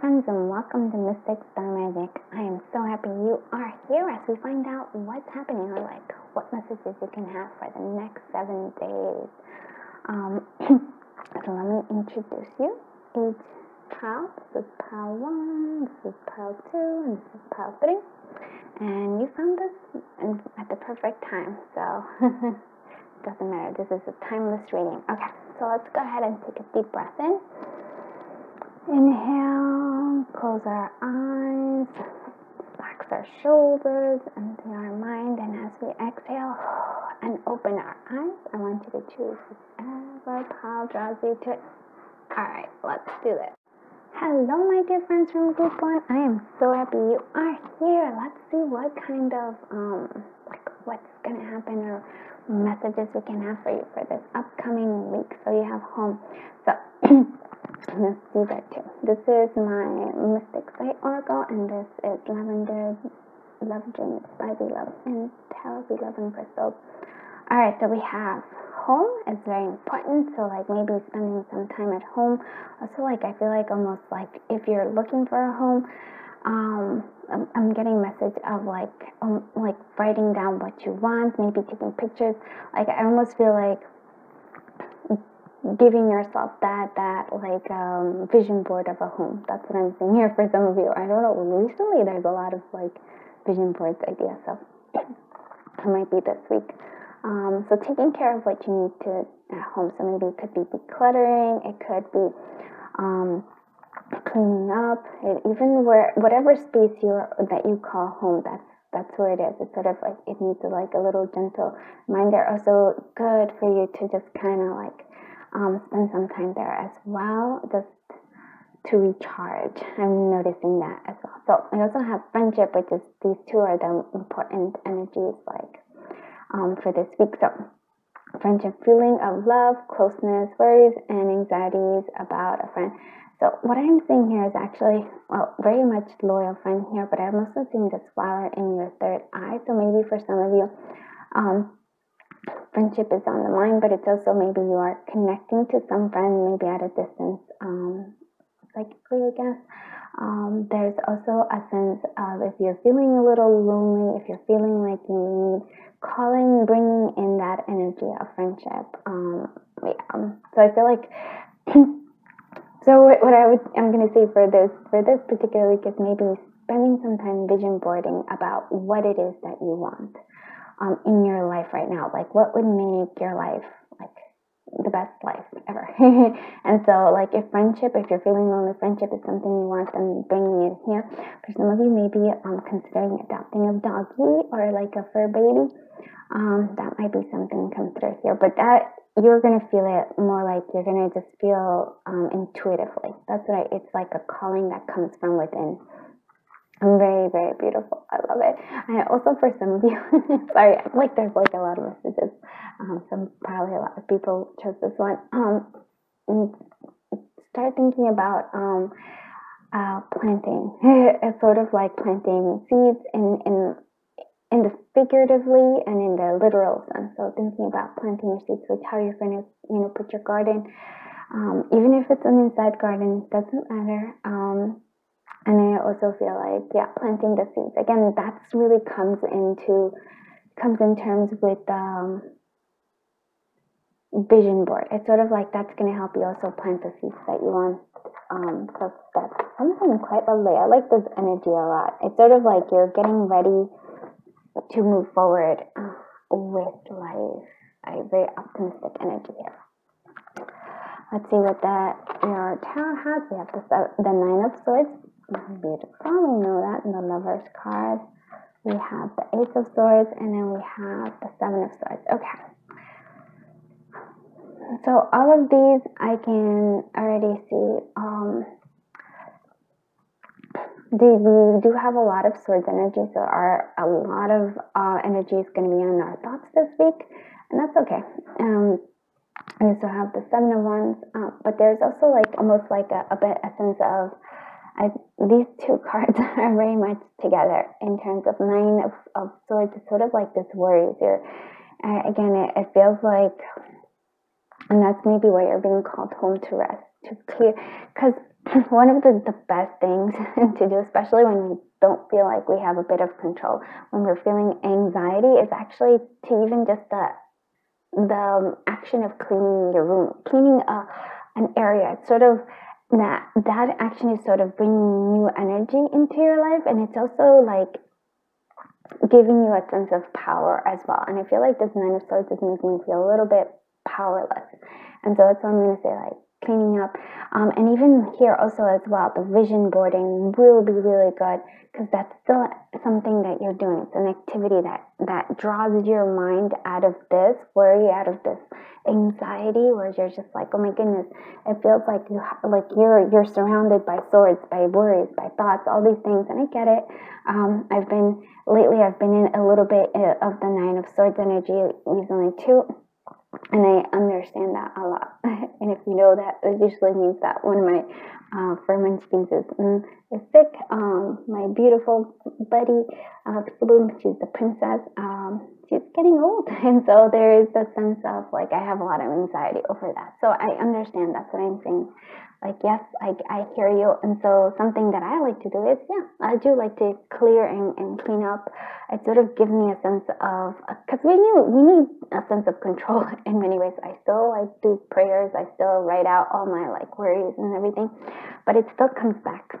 friends, and welcome to Mystic Star Magic. I am so happy you are here as we find out what's happening or like what messages you can have for the next seven days. Um, so let me introduce you. Each pile, this is pile one, this is pile two, and this is pile three. And you found this at the perfect time, so doesn't matter. This is a timeless reading. Okay, so let's go ahead and take a deep breath in. Inhale, close our eyes, relax our shoulders, empty our mind, and as we exhale and open our eyes, I want you to choose whichever pile draws you to it. Alright, let's do this. Hello, my dear friends from Group One. I am so happy you are here. Let's see what kind of um like what's gonna happen or messages we can have for you for this upcoming week. So you have home. So do that too. This is my Mystic Sight Oracle, and this is Lavender Love Dreams by Love and Tarot and Crystals. Alright, so we have home is very important. So like maybe spending some time at home. Also like I feel like almost like if you're looking for a home, um, I'm, I'm getting message of like um, like writing down what you want, maybe taking pictures. Like I almost feel like giving yourself that that like um, vision board of a home. That's what I'm saying here for some of you. I don't know. Recently, there's a lot of like vision boards ideas, so it might be this week. Um, so taking care of what you need to at home. So maybe it could be decluttering. It could be um, cleaning up. It, even where whatever space you that you call home. That's that's where it is. It's sort of like it needs a, like a little gentle reminder. Also good for you to just kind of like um, spend some time there as well. Just to recharge. I'm noticing that as well. So I also have friendship, which is these two are the important energies like um, for this week. So, friendship, feeling of love, closeness, worries, and anxieties about a friend. So, what I'm seeing here is actually, well, very much loyal friend here, but I'm also seeing this flower in your third eye. So, maybe for some of you, um, friendship is on the mind, but it's also maybe you are connecting to some friend, maybe at a distance, um, psychically, I guess. Um, there's also a sense of if you're feeling a little lonely, if you're feeling like you need calling, bringing in that energy of friendship. Um, yeah. So I feel like. so what, what I would I'm gonna say for this for this particular week is maybe spending some time vision boarding about what it is that you want um, in your life right now. Like what would make your life like the best life ever. and so, like, if friendship, if you're feeling lonely, friendship is something you want, then bringing it here. For some of you, maybe um, considering adopting a doggy or like a fur baby. Um, that might be something come through here, but that you're gonna feel it more like you're gonna just feel um, intuitively. That's right. It's like a calling that comes from within. Very, very beautiful. I love it. And also for some of you, sorry, like there's like a lot of messages. Um, some probably a lot of people chose this one. Um, start thinking about um, uh, planting. it's sort of like planting seeds in in in the figuratively and in the literal sense. So thinking about planting your seeds, which how you're going to you know put your garden. Um, even if it's an inside garden, it doesn't matter. Um, and I also feel like, yeah, planting the seeds. Again, that's really comes into, comes in terms with um, vision board. It's sort of like that's going to help you also plant the seeds that you want. Um, so that's something quite lovely. I like this energy a lot. It's sort of like you're getting ready to move forward uh, with life. A very optimistic energy here. Let's see what that your tarot has. We have the, the Nine of Swords, Beautiful. We know that in the Lover's card. We have the Ace of Swords, and then we have the Seven of Swords. Okay. So all of these, I can already see. Um, they, we do have a lot of swords energy, so our a lot of uh, energy is going to be on our thoughts this week, and that's okay. Um, we also have the Seven of Wands, uh, but there's also like almost like a, a bit a sense of I, these two cards are very much together in terms of nine of, of swords. It's sort of like this worries here. Uh, again, it, it feels like, and that's maybe why you're being called home to rest, to clear, because one of the, the best things to do, especially when we don't feel like we have a bit of control, when we're feeling anxiety, is actually to even just the the action of cleaning your room, cleaning a, an area. It's sort of that that action is sort of bringing new energy into your life, and it's also like giving you a sense of power as well. And I feel like this Nine of Swords is making me feel a little bit powerless. And so that's what I'm going to say, like cleaning up. Um, and even here also as well, the vision boarding will be really good because that's still something that you're doing. It's an activity that, that draws your mind out of this worry, out of this anxiety where you're just like, oh my goodness, it feels like you like you're you're surrounded by swords, by worries, by thoughts, all these things. And I get it. Um, I've been lately. I've been in a little bit uh, of the nine of swords energy recently too and I understand that a lot. and if you know that, it usually means that one of my uh, is, mm, is sick. Um, my beautiful buddy, uh, Boom, she's the princess. Um, she's getting old, and so there is a sense of like I have a lot of anxiety over that. So I understand. That's what I'm saying like yes I, I hear you. And so something that i like to do is yeah i do like to clear and, and clean up. It sort of gives me a sense of uh, because we need we need a sense of control in many ways. I still like do prayers. I still write out all my like worries and everything but it still comes back.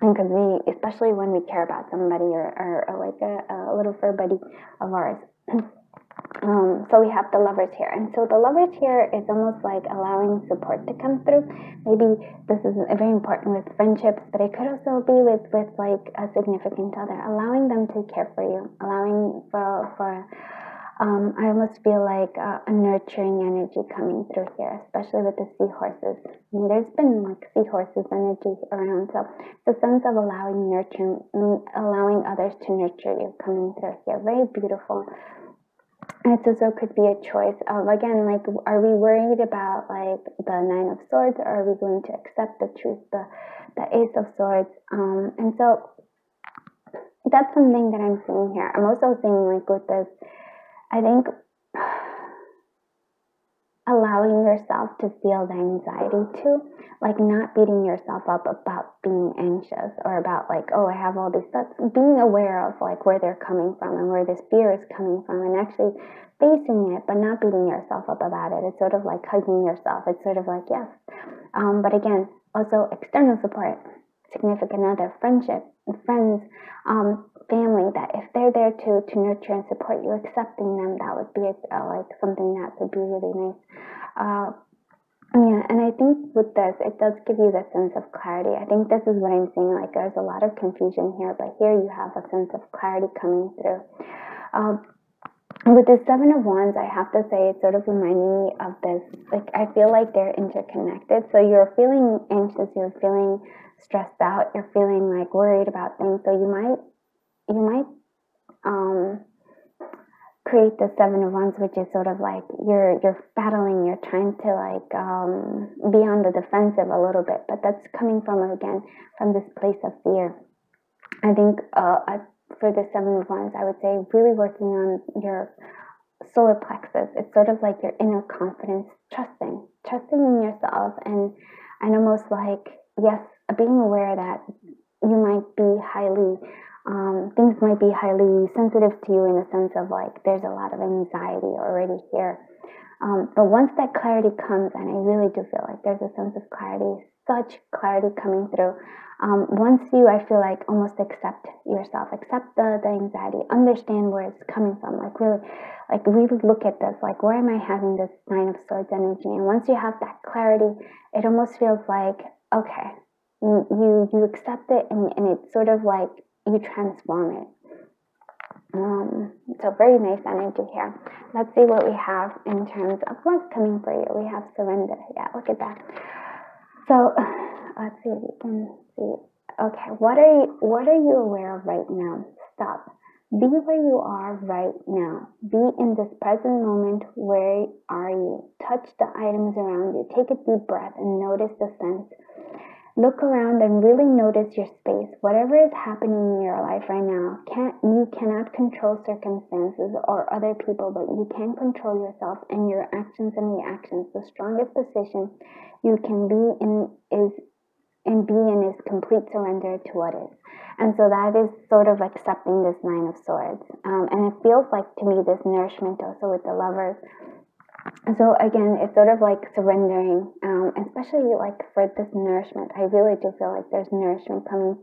And because we especially when we care about somebody or, or, or like a, a little fur buddy of ours Um, so we have the lovers here. And so the lovers here is almost like allowing support to come through. Maybe this is very important with friendships, but it could also be with, with like a significant other, allowing them to care for you, allowing for, for um, I almost feel like a, a nurturing energy coming through here, especially with the seahorses. I mean, there's been like seahorses energy around, so the sense of allowing nurturing, allowing others to nurture you coming through here, very beautiful it also could be a choice of again like are we worried about like the nine of swords or are we going to accept the truth the the ace of swords? Um and so that's something that i'm seeing here. I'm also seeing like with this i think allowing yourself to feel the anxiety too like not beating yourself up about being anxious or about like oh i have all these thoughts. Being aware of like where they're coming from and where this fear is coming from and actually facing it but not beating yourself up about it. It's sort of like hugging yourself. It's sort of like yes um, but again also external support significant other friendship friends um, family that if they're there to to nurture and support you accepting them that would be uh, like something that would be really nice uh, yeah, and I think with this, it does give you the sense of clarity. I think this is what I'm saying. Like, there's a lot of confusion here, but here you have a sense of clarity coming through. Um, with the Seven of Wands, I have to say, it's sort of reminding me of this. Like, I feel like they're interconnected. So you're feeling anxious, you're feeling stressed out, you're feeling like worried about things. So you might, you might, um, create the seven of wands which is sort of like you're you're battling you're trying to like um, be on the defensive a little bit but that's coming from again from this place of fear. I think uh, for the seven of wands i would say really working on your solar plexus. It's sort of like your inner confidence trusting trusting in yourself. And and almost like yes being aware that you might be highly um, things might be highly sensitive to you in the sense of like there's a lot of anxiety already here. Um, but once that clarity comes, and I really do feel like there's a sense of clarity, such clarity coming through. Um, once you, I feel like almost accept yourself, accept the, the anxiety, understand where it's coming from. Like really, like really look at this. Like where am I having this nine of swords energy? And once you have that clarity, it almost feels like okay, you you accept it, and, and it's sort of like you transform it. Um, so very nice energy here. Let's see what we have in terms of what's coming for you. We have surrender. Yeah, look at that. So let's see if you can see. Okay, what are you what are you aware of right now? Stop. Be where you are right now. Be in this present moment. Where are you? Touch the items around you. Take a deep breath and notice the sense Look around and really notice your space. Whatever is happening in your life right now, can't you cannot control circumstances or other people, but you can control yourself and your actions and reactions. The strongest position you can be in is and be in is complete surrender to what is. And so that is sort of accepting this Nine of Swords. Um, and it feels like to me this nourishment also with the lovers. So again, it's sort of like surrendering, um, especially like for this nourishment. I really do feel like there's nourishment coming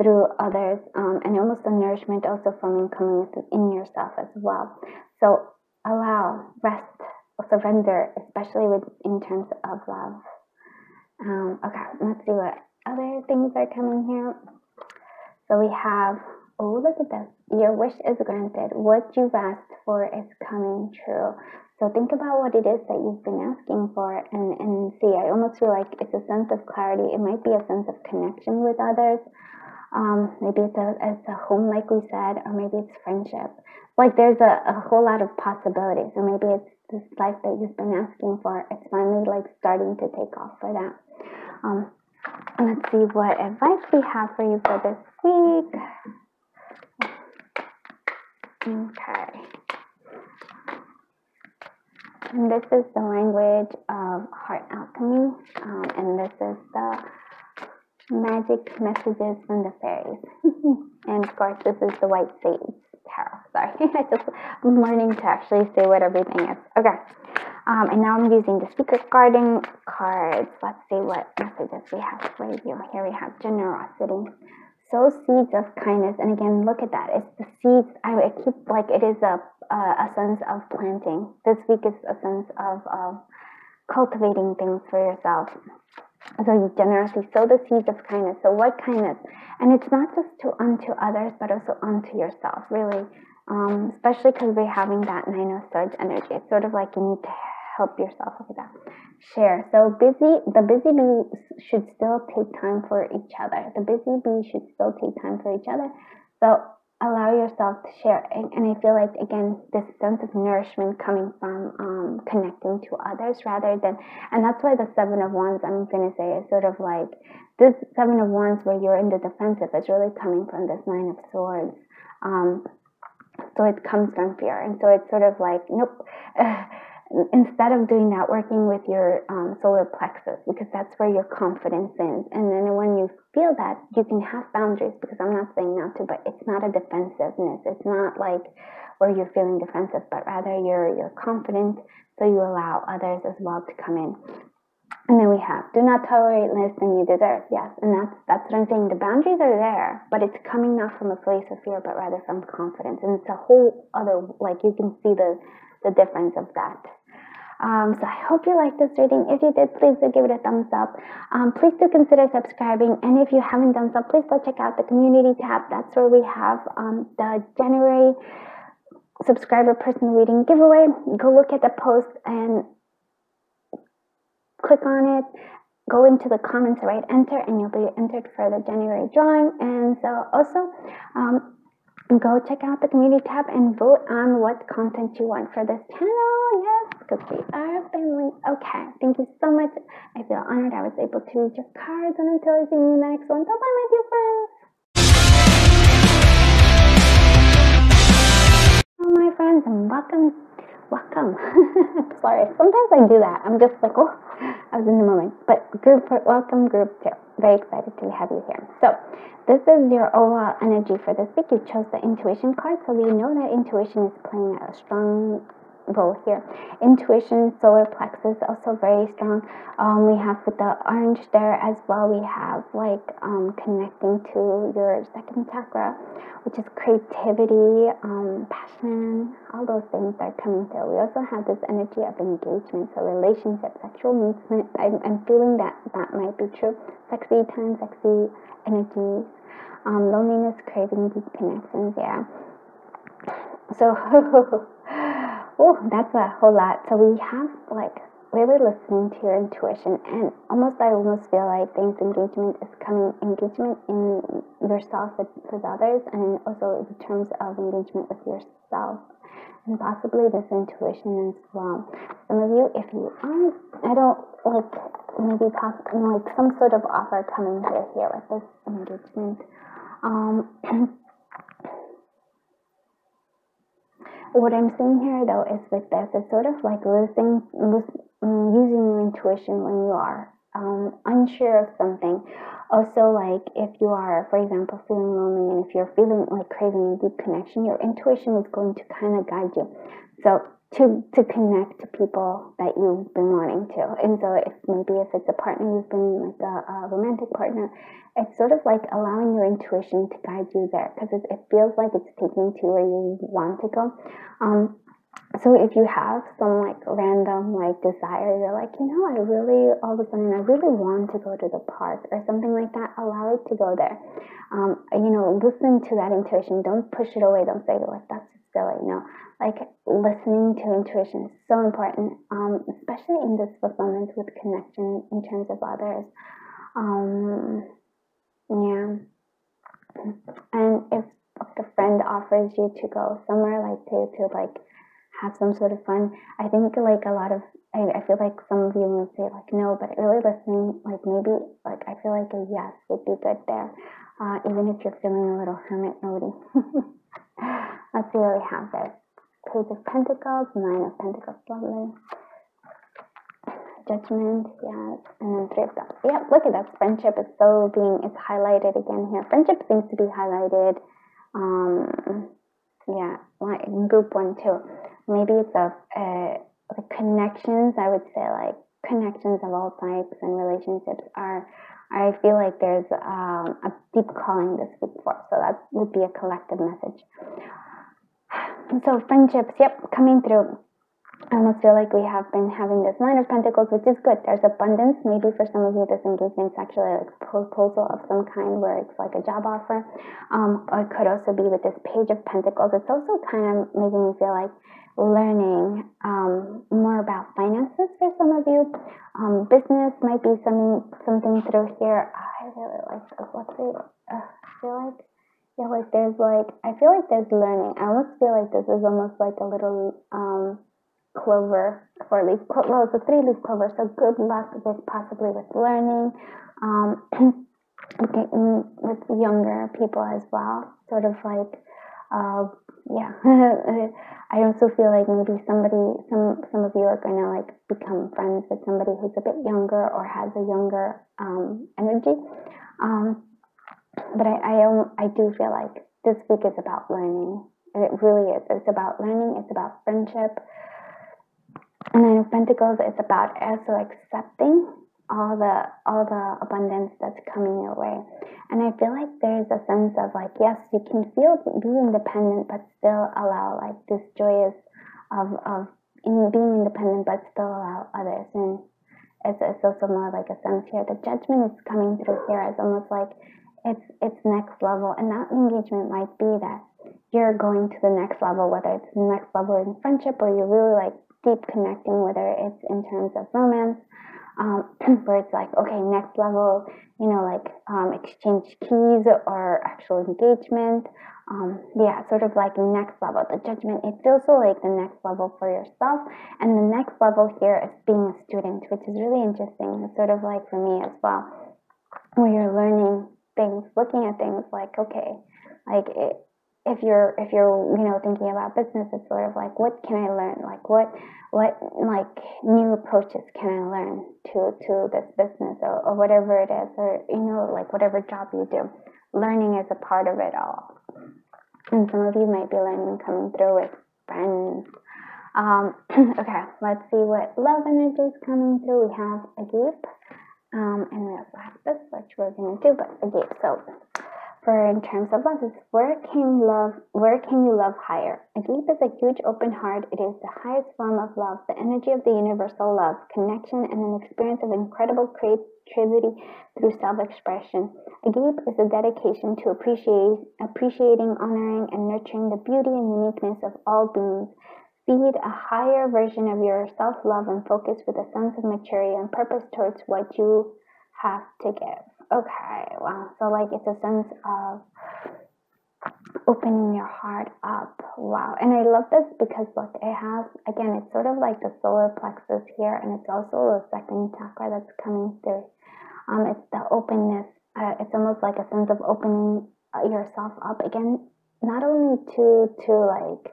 through others, um, and almost the nourishment also from coming in yourself as well. So allow, rest, or surrender, especially with in terms of love. Um, okay, let's see what other things are coming here. So we have, oh, look at this. Your wish is granted. What you've asked for is coming true. So think about what it is that you've been asking for and, and see. I almost feel like it's a sense of clarity. It might be a sense of connection with others. Um, maybe it's a, it's a home, like we said, or maybe it's friendship. Like there's a, a whole lot of possibilities. Or maybe it's this life that you've been asking for. It's finally like starting to take off for that. Um, let's see what advice we have for you for this week. Okay. And this is the language of heart alchemy, um, and this is the magic messages from the fairies. and of course, this is the white sage tarot. Sorry, I just I'm learning to actually say what everything is. Okay. Um, and now I'm using the Secret Garden cards. Let's see what messages we have for you. Here we have generosity. Sow seeds of kindness. And again, look at that. It's the seeds. I, keep like it is a, a, a sense of planting. This week is a sense of, of cultivating things for yourself. So you generously sow the seeds of kindness. So what kindness? And it's not just to unto others, but also unto yourself, really. Um, especially because we're having that nine of swords energy. It's sort of like you need to help yourself with that. Share. So busy, the busy bee should still take time for each other. The busy bee should still take time for each other. So allow yourself to share. And, and I feel like, again, this sense of nourishment coming from um, connecting to others rather than, and that's why the Seven of Wands, I'm to say, is sort of like this Seven of Wands where you're in the defensive is really coming from this Nine of Swords. Um, so it comes from fear. And so it's sort of like, nope. instead of doing that, working with your um, solar plexus because that's where your confidence is. And then when you feel that, you can have boundaries because I'm not saying not to, but it's not a defensiveness. It's not like where you're feeling defensive, but rather you're you're confident, so you allow others as well to come in. And then we have do not tolerate less than you deserve. Yes, and that's that's what I'm saying. The boundaries are there, but it's coming not from a place of fear, but rather from confidence. And it's a whole other like you can see the the difference of that. Um, so I hope you liked this reading. If you did, please do give it a thumbs up. Um, please do consider subscribing. And if you haven't done so, please go check out the community tab. That's where we have um, the January subscriber person reading giveaway. Go look at the post and click on it. Go into the comments, write enter, and you'll be entered for the January drawing. And so also, um, go check out the community tab and vote on what content you want for this channel Yes, because we are family. Okay, thank you so much. I feel honored I was able to read your cards, and until I see you in the next one, bye bye, my dear friends. Hello, my friends, and welcome. Welcome. Sorry, sometimes I do that. I'm just like, oh, I was in the moment. But group, welcome, group two. Very excited to have you here. So, this is your overall energy for this week. You chose the intuition card, so we know that intuition is playing a strong role here. Intuition, solar plexus, also very strong. Um, we have with the orange there as well, we have like um, connecting to your second chakra, which is creativity, um, passion, all those things are coming through. We also have this energy of engagement, so relationship, sexual movement. I'm, I'm feeling that that might be true. Sexy time, sexy energies, um, loneliness, craving, deep connections, yeah. So oh, that's a whole lot. So we have like really listening to your intuition and almost I almost feel like things engagement is coming engagement in yourself with, with others and also in terms of engagement with yourself and possibly this intuition as well. Some of you, if you aren't, I don't like maybe possibly like some sort of offer coming here here with this engagement. Um, what I'm seeing here though is with this, it's sort of like losing, losing mm, using your intuition when you are um, unsure of something. Also, like if you are, for example, feeling lonely and if you're feeling like craving a deep connection, your intuition is going to kind of guide you. So to to connect to people that you've been wanting to. And so if maybe if it's a partner you've been like a, a romantic partner, it's sort of like allowing your intuition to guide you there because it, it, feels like it's taking to where you want to go. Um, so if you have some like random like desire, you're like, you know, I really all of a sudden I really want to go to the park or something like that, allow it to go there. Um, you know, listen to that intuition. Don't push it away. Don't say like that's silly. No, like listening to intuition is so important, um, especially in this fulfillment with connection in terms of others. Um, yeah. And if like a friend offers you to go somewhere like to to like have some sort of fun, I think like a lot of I, I feel like some of you would say like no, but really listening like maybe like I feel like a yes would be good there, uh, even if you're feeling a little hermit mode. Let's see we have there. Page of Pentacles, Nine of Pentacles, lovely. Judgment, yes, and then Three of Cups. Yep, look at that. Friendship is so being, it's highlighted again here. Friendship seems to be highlighted. Um, yeah, like group one too. Maybe it's a, a the connections. I would say like connections of all types and relationships are. I feel like there's um, a deep calling this week for, so that would be a collective message. So friendships, yep, coming through. I almost feel like we have been having this nine of pentacles, which is good. There's abundance. Maybe for some of you, this engagement is actually like a proposal of some kind where it's like a job offer. Um, or it could also be with this page of pentacles. It's also kind of making me feel like learning um, more about finances for some of you. Um, business might be something something through here. I really like this. Let's see. Uh, I feel like yeah, like there's like I feel like there's learning. I almost feel like this is almost like a little um clover, four leaf clover. Well, it's a three leaf clover, so good luck with possibly with learning. Um, with younger people as well, sort of like, uh, yeah. I also feel like maybe somebody, some some of you are gonna like become friends with somebody who's a bit younger or has a younger um, energy. Um, but I, I, I do feel like this week is about learning. It really is. It's about learning. It's about friendship. And then Pentacles, it's about also accepting all the all the abundance that's coming your way. And I feel like there's a sense of like, yes, you can feel be independent, but still allow like this joyous of of in being independent, but still allow others. And it's, it's also more like a sense here. The judgment is coming through here. It's almost like it's it's next level and that engagement might be that you're going to the next level whether it's the next level in friendship or you're really like deep connecting whether it's in terms of romance um, where it's like okay next level you know like um, exchange keys or actual engagement um, yeah sort of like next level the judgment. It's also like the next level for yourself and the next level here is being a student which is really interesting it's sort of like for me as well where you're learning things, looking at things like, okay, like it, if you're if you're you know thinking about business, it's sort of like what can I learn? Like what what like new approaches can I learn to to this business or, or whatever it is, or you know like whatever job you do, learning is a part of it all. And some of you might be learning coming through with friends. Um, okay, let's see what love energy is coming through. We have a gift. Um, and we have this, which we're to do, but again, so for in terms of love, is where can love, where can you love higher? Agape is a huge open heart. It is the highest form of love, the energy of the universal love, connection, and an experience of incredible creativity through self-expression. Agape is a dedication to appreciate, appreciating, honoring, and nurturing the beauty and uniqueness of all beings Feed a higher version of your self love and focus with a sense of maturity and purpose towards what you have to give. Okay, wow. So, like, it's a sense of opening your heart up. Wow. And I love this because, look, it has, again, it's sort of like the solar plexus here, and it's also the second chakra that's coming through. Um, it's the openness. Uh, it's almost like a sense of opening uh, yourself up again, not only to to like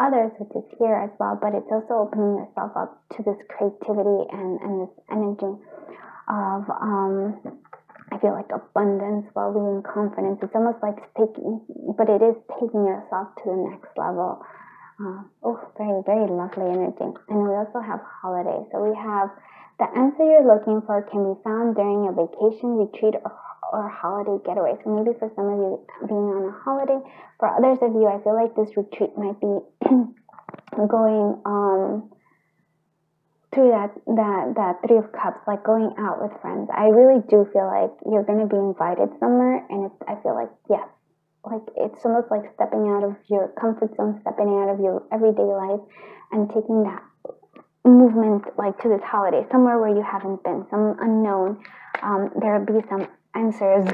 others, which is here as well, but it's also opening yourself up to this creativity and, and this energy. of um, I feel like abundance, well-being, confidence. It's almost like taking, but it is taking yourself to the next level. Uh, oh, very, very lovely energy. And we also have holiday. So we have the answer you're looking for can be found during a vacation, retreat, or, or holiday getaway. So maybe for some of you being on a holiday, for others of you, I feel like this retreat might be going um, through that that that three of cups like going out with friends i really do feel like you're going to be invited somewhere and i feel like yes like it's almost like stepping out of your comfort zone stepping out of your everyday life and taking that movement like to this holiday somewhere where you haven't been some unknown. Um, there'll be some answers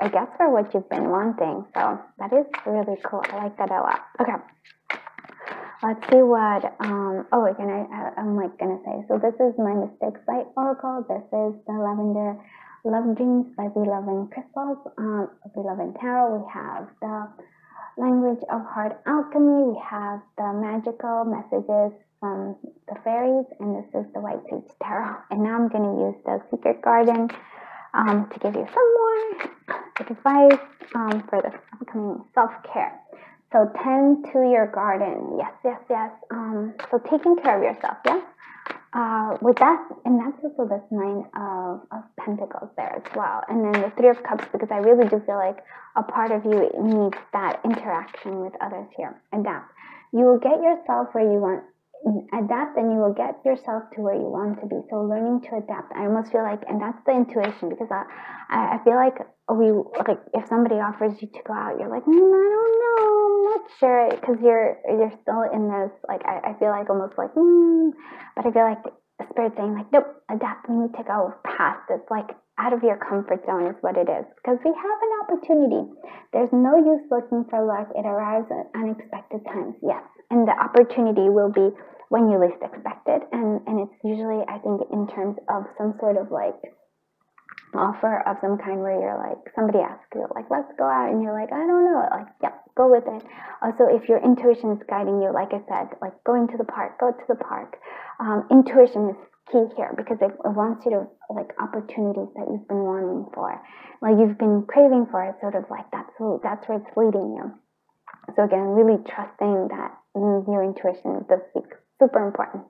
i guess for what you've been wanting. So that is really cool. I like that a lot. Okay. Let's see what, um, oh, again, I, I'm like gonna say, so this is my Mystic Sight Oracle. This is the Lavender Love Dreams by Beloved Crystals, um, Beloved Tarot. We have the Language of Heart Alchemy. We have the Magical Messages from the Fairies, and this is the White Sage Tarot. And now I'm gonna use the Secret Garden um, to give you some more advice um, for the upcoming self-care. So tend to your garden. Yes, yes, yes. Um, so taking care of yourself. Yes. Uh, with that, and that's also this nine of, of pentacles there as well. And then the three of cups, because I really do feel like a part of you needs that interaction with others here. Adapt. You will get yourself where you want adapt and you will get yourself to where you want to be. So learning to adapt. I almost feel like, and that's the intuition because I, I feel like we, like if somebody offers you to go out, you're like, mm, I don't know, I'm not sure because you're, you're still in this, like, I, I feel like almost like, mm, but I feel like a spirit saying like, nope, adapt. We need to go past. It's like out of your comfort zone is what it is because we have an opportunity. There's no use looking for luck. It arrives at unexpected times. Yes. And the opportunity will be when you least expect it. And, and it's usually, I think, in terms of some sort of like offer of some kind where you're like, somebody asks you, like, let's go out. And you're like, I don't know. Like, yeah, go with it. Also, if your intuition is guiding you, like I said, like going to the park, go to the park. Um, intuition is key here because it, wants you to like opportunities that you've been wanting for, like you've been craving for it. Sort of like that's that's where it's leading you. So again, really trusting that your intuition does speak super important.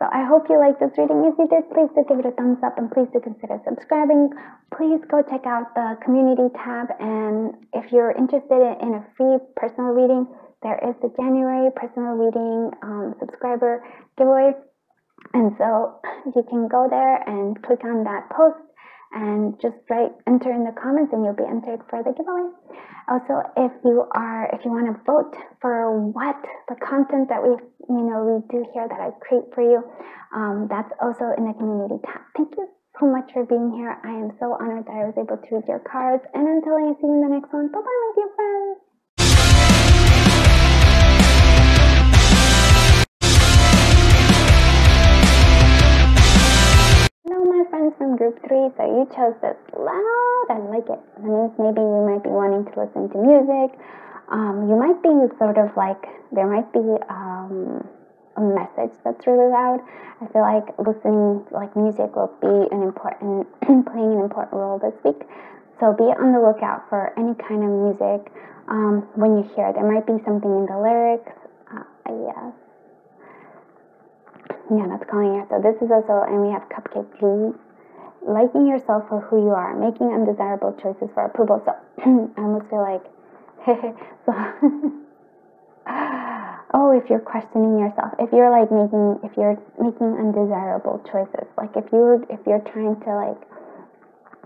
So I hope you liked this reading. If you did, please do give it a thumbs up and please do consider subscribing. Please go check out the community tab. And if you're interested in a free personal reading, there is the January personal reading um, subscriber giveaway. And so you can go there and click on that post and just write enter in the comments and you'll be entered for the giveaway. Also, if you are if you want to vote for what the content that we you know we do here that I create for you, um, that's also in the community tab. Thank you so much for being here. I am so honored that I was able to read your cards. And until I see you in the next one, bye bye, my dear friends. Group three, so you chose this loud. I like it. That means maybe you might be wanting to listen to music. Um, you might be sort of like, there might be um, a message that's really loud. I feel like listening, like music will be an important, playing an important role this week. So be on the lookout for any kind of music um, when you hear. There might be something in the lyrics. Uh, yes. Yeah, that's calling it. So this is also, and we have cupcake tea. Liking yourself for who you are, making undesirable choices for approval. So I almost feel like, so, oh, if you're questioning yourself, if you're like making, if you're making undesirable choices, like if you're, if you're trying to like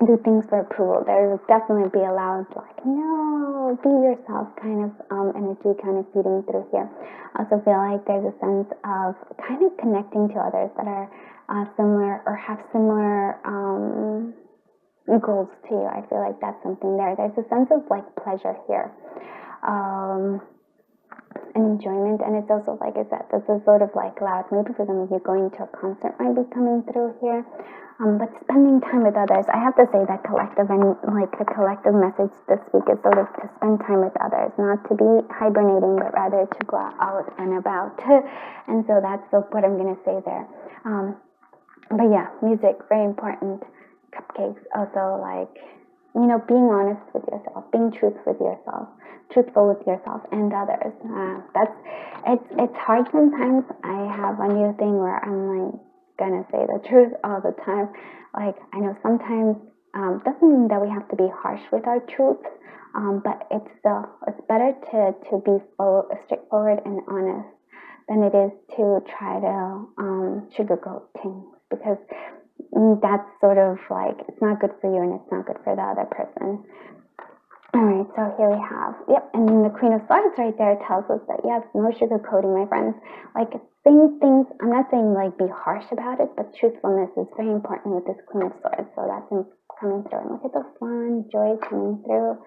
do things for approval. There will definitely be a loud, like, no, be yourself kind of um, energy kind of feeding through here. I also feel like there's a sense of kind of connecting to others that are uh, similar or have similar um, goals to you. I feel like that's something there. There's a sense of like pleasure here. Um, and enjoyment and it's also like I said, this is sort of like loud. Maybe for some of you going to a concert might be coming through here. Um, but spending time with others, I have to say that collective and like the collective message this week is sort of to spend time with others, not to be hibernating, but rather to go out and about. and so that's what I'm going to say there. Um, but yeah, music, very important. cupcakes. Also, like you know, being honest with yourself, being truthful with yourself, truthful with yourself and others. Uh, that's it's it's hard sometimes. I have a new thing where I'm like gonna say the truth all the time. Like I know sometimes um, doesn't mean that we have to be harsh with our truth, um, but it's still it's better to to be full, straightforward and honest than it is to try to um, sugarcoat things because that's sort of like it's not good for you and it's not good for the other person. All right, so here we have, yep, and then the Queen of Swords right there tells us that, yes, no sugarcoating, my friends. Like, things, things, I'm not saying like be harsh about it, but truthfulness is very important with this Queen of Swords. So that's coming through. And look at the fun, joy coming through.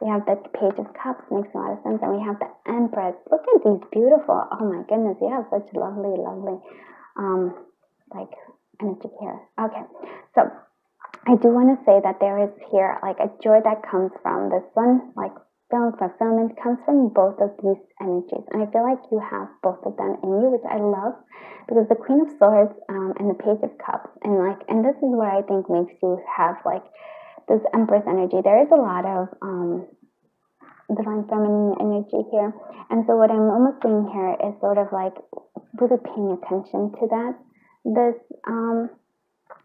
We have the Page of Cups, makes a lot of sense. And we have the Empress. Look at these beautiful, oh my goodness, you have such lovely, lovely, um, like energy here. Okay, so I do want to say that there is here like a joy that comes from this one, like feeling fulfillment comes from both of these energies. And I feel like you have both of them in you, which I love because the Queen of Swords um, and the Page of Cups, and like, and this is what I think makes you have like this Empress energy. There is a lot of um, divine feminine energy here. And so what I'm almost seeing here is sort of like really paying attention to that this um,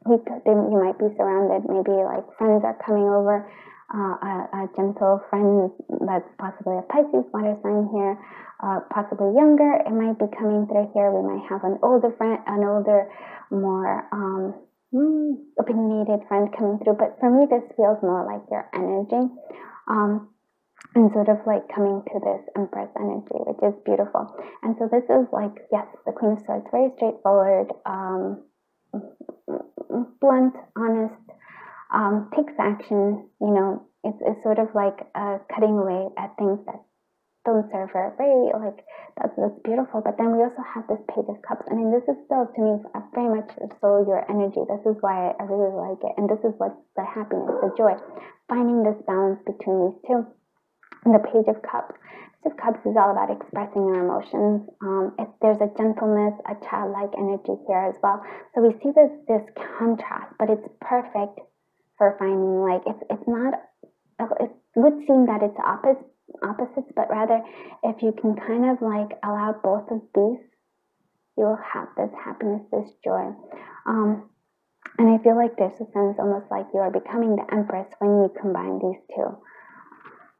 week you might be surrounded maybe like friends are coming over uh, a, a, gentle friend that's possibly a Pisces water sign here, uh, possibly younger. It might be coming through here. We might have an older friend, an older, more um, mm, opinionated friend coming through. But for me, this feels more like your energy. Um, and sort of like coming to this Empress energy, which is beautiful. And so this is like, yes, the Queen of Swords, very straightforward, um, blunt, honest, um, takes action. You know, it's, it's sort of like cutting away at things that don't serve her. Very like that's that's beautiful. But then we also have this Page of Cups. I mean, this is still to me very much so your energy. This is why I really like it, and this is what the happiness, the joy, finding this balance between these two the Page of Cups. Page of Cups is all about expressing our emotions. Um, if there's a gentleness, a childlike energy here as well. So we see this this contrast, but it's perfect for finding like it's it's not. It would seem that it's opposite opposites, but rather if you can kind of like allow both of these, you will have this happiness, this joy. Um, and I feel like there's a sense almost like you are becoming the empress when you combine these two.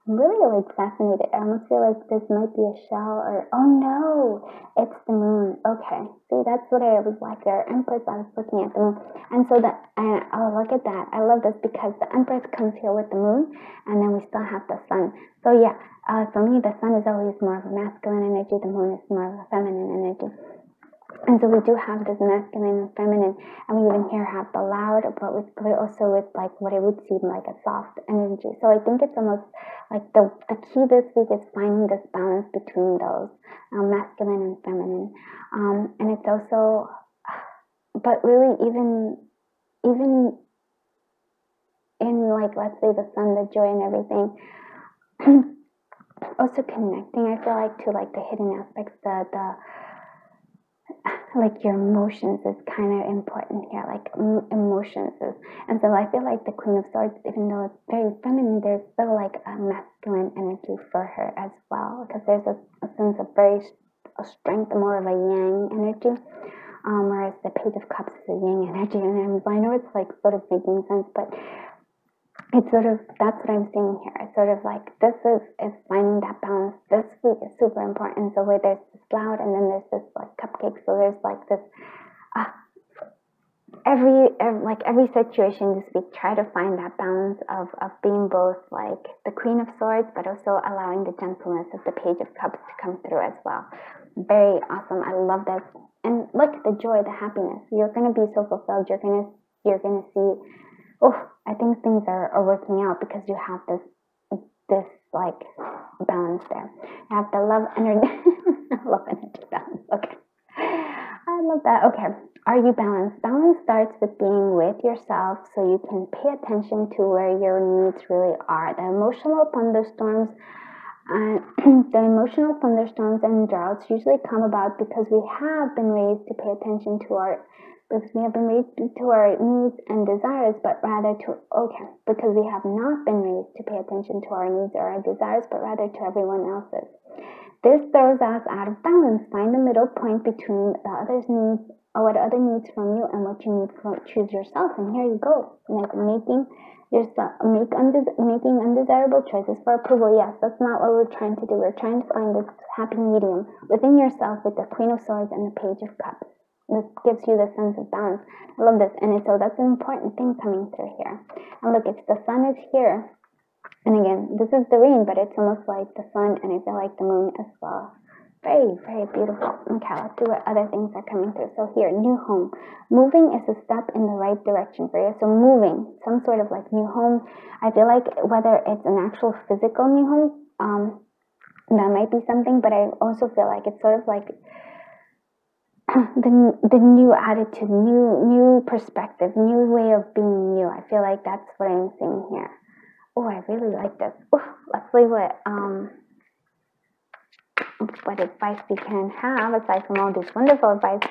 I'm really like fascinated. I almost feel like this might be a shell or oh no, it's the moon. Okay, see that's what I was like there. Empress, I was looking at the moon, and so that and oh look at that. I love this because the Empress comes here with the moon, and then we still have the sun. So yeah, uh, for me the sun is always more of a masculine energy. The moon is more of a feminine energy. And so we do have this masculine and feminine, and we even here have the loud, but with but also with like what it would seem like a soft energy. So I think it's almost like the the key this week is finding this balance between those um, masculine and feminine, um, and it's also, but really even even in like let's say the sun, the joy, and everything. also connecting, I feel like to like the hidden aspects, the the like your emotions is kind of important here, like emotions is, and so I feel like the Queen of Swords, even though it's very feminine, there's still like a masculine energy for her as well, because there's a, a sense of very a strength, more of a yang energy, um, whereas the Page of Cups is a yang energy, and I know it's like sort of making sense, but it's sort of that's what I'm seeing here. It's sort of like this is is finding that balance. This week is super important. So where there's this loud and then there's this like cupcake. So there's like this uh, every, every like every situation this week try to find that balance of of being both like the queen of swords but also allowing the gentleness of the page of cups to come through as well very awesome i love this and look the joy the happiness you're to be so fulfilled you're to you're to see oh, I think things are, are working out because you have this this like balance there. You have the love energy, love energy balance. Okay, I love that. Okay, are you balanced? Balance starts with being with yourself, so you can pay attention to where your needs really are. The emotional thunderstorms uh, And the emotional thunderstorms and droughts usually come about because we have been raised to pay attention to our we have been raised to our needs and desires, but rather to okay, because we have not been raised to pay attention to our needs or our desires, but rather to everyone else's. This throws us out of balance. Find the middle point between the other's needs or what other needs from you and what you need from choose yourself. And here you go, like making yourself make undes- making undesirable choices for approval. Yes, that's not what we're trying to do. We're trying to find this happy medium within yourself with the Queen of Swords and the Page of Cups. This gives you the sense of balance. I love this, and so that's an important thing coming through here. And look, it's the sun is here, and again, this is the rain, but it's almost like the sun, and I feel like the moon as well. Very, very beautiful. Okay, let's see what other things are coming through. So here, new home. Moving is a step in the right direction for you. So moving, some sort of like new home. I feel like whether it's an actual physical new home, um, that might be something, but I also feel like it's sort of like the the new attitude, new new perspective, new way of being new. I feel like that's what I'm seeing here. Oh, I really like this. Oof, let's see what um what advice we can have aside from all this wonderful advice.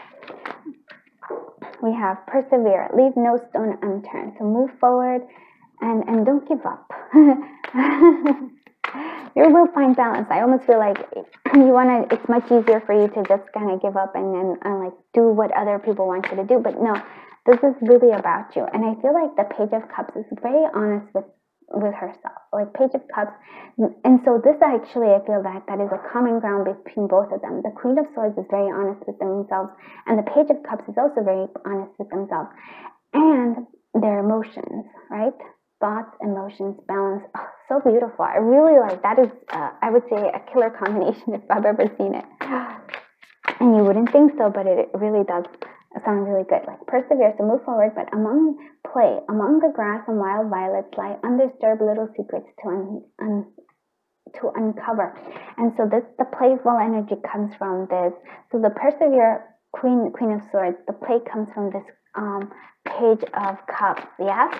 We have persevere, leave no stone unturned. So move forward and, and don't give up. you will find balance. I almost feel like you want to, it's much easier for you to just kind of give up and then and like do what other people want you to do. But no, this is really about you. And I feel like the Page of Cups is very honest with with herself, like Page of Cups. And so this actually, I feel that that is a common ground between both of them. The Queen of Swords is very honest with themselves, and the Page of Cups is also very honest with themselves and their emotions, right? Thoughts, emotions, balance. Oh, so beautiful. I really like that. Is uh, I would say a killer combination if I've ever seen it. And you wouldn't think so, but it really does sound really good. Like persevere, so move forward, but among play, among the grass and wild violets lie undisturbed little secrets to un, un, to uncover. And so this the playful energy comes from this. So the persevere queen queen of swords, the play comes from this um, page of cups. Yes.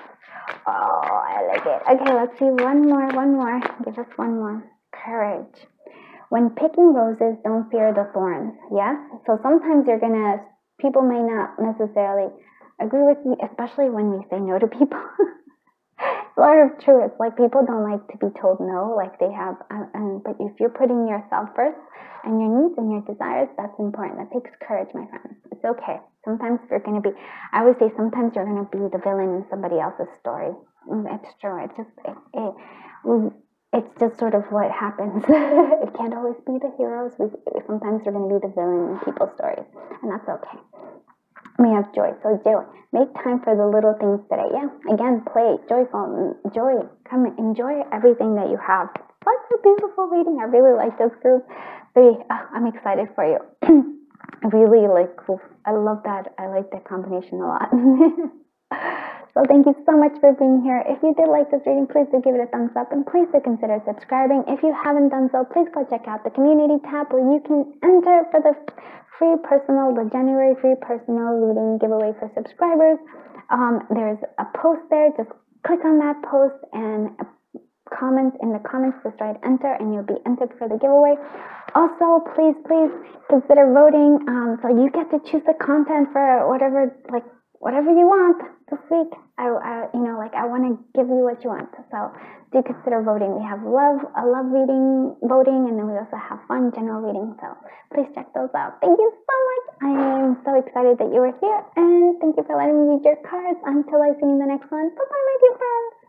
Oh, I like it. Okay, let's see one more, one more. Give us one more. Courage. When picking roses, don't fear the thorns. Yes. So sometimes you're gonna people may not necessarily agree with me, especially when we say no to people. it's a lot of truth. Like people don't like to be told no, like they have. And but if you're putting yourself first and your needs and your desires, that's important. That takes courage, my friends. It's okay. Sometimes you're gonna be. I always say sometimes you're gonna be the villain in somebody else's story. Mm, it's true. It's just it, it, it's just sort of what happens. it can't always be the heroes. We, sometimes we're going to be the villain in people's stories, and that's okay. We have joy, so joy. Make time for the little things today. Yeah, again, play, joyful, joy. Come enjoy everything that you have. That's a beautiful reading. I really like this group. Three. Oh, I'm excited for you. I really like. I love that. I like that combination a lot. So thank you so much for being here. If you did like this reading, please do give it a thumbs up and please do consider subscribing. If you haven't done so, please go check out the community tab where you can enter for the free personal, the January free personal reading giveaway for subscribers. Um, there's a post there. Just click on that post and comments in the comments just write enter and you'll be entered for the giveaway also please please consider voting um, so you get to choose the content for whatever like whatever you want this week. I, I you know, like I want to give you what you want. So do consider voting. We have love, a love reading, voting, and then we also have fun general reading. So please check those out. Thank you so much. I am so excited that you were here, and thank you for letting me read your cards. Until I see you in the next one. Bye bye, my dear friends.